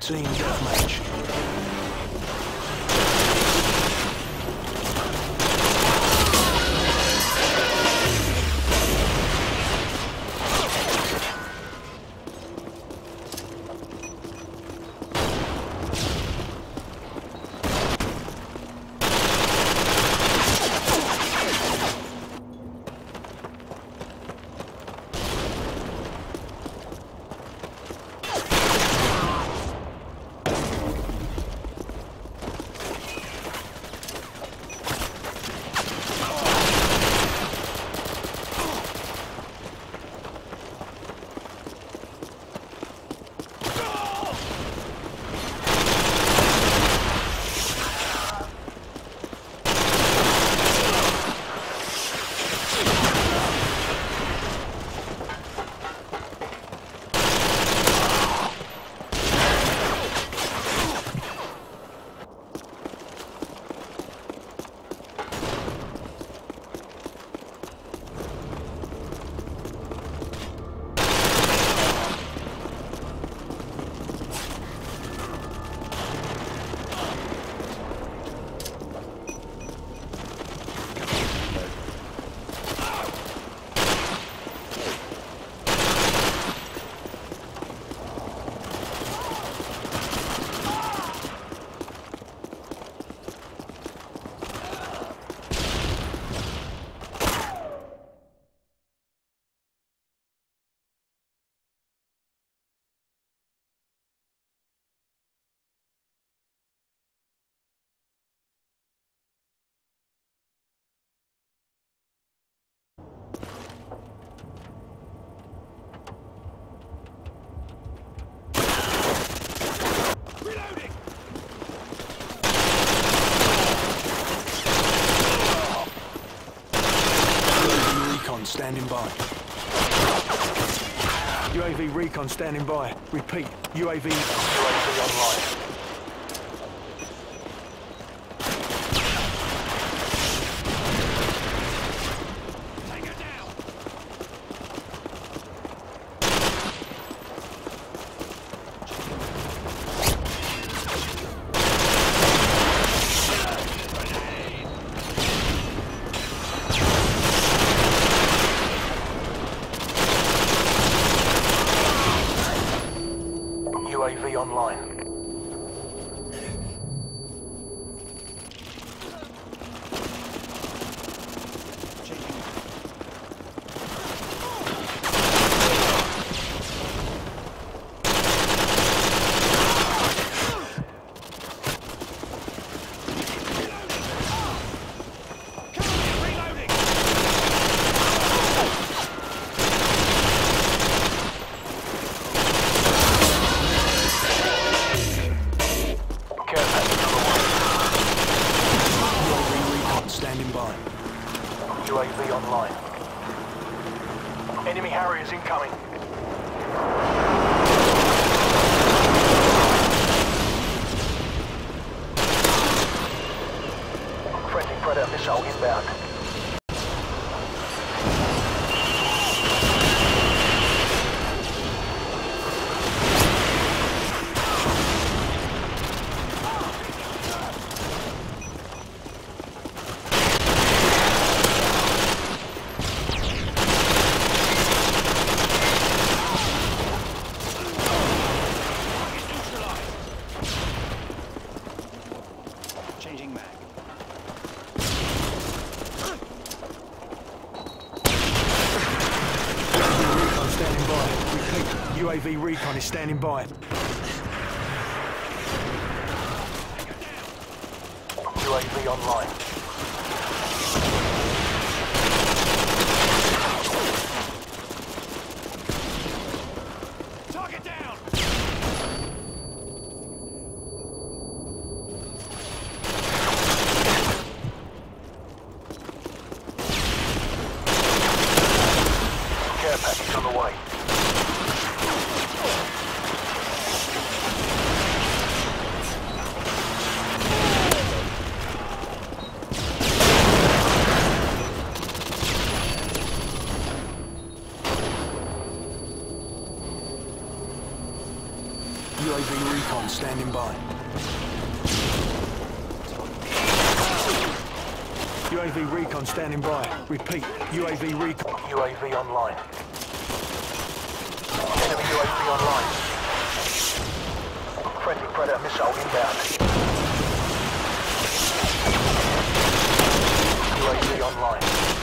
Team deathmatch. Standing by. UAV recon standing by. Repeat, UAV. UAV online. UAV online. Care package on the way. UAV recon standing by. UAV online. Enemy Harriers incoming. Friendly Predator missile inbound. Changing mag. Recon standing by. Repeat, UAV recon is standing by. UAV online. Care package on the way. recon standing by. UAV recon standing by. Repeat, UAV recon. UAV online. Enemy UAV online. Friendly Predator missile inbound. UAV online.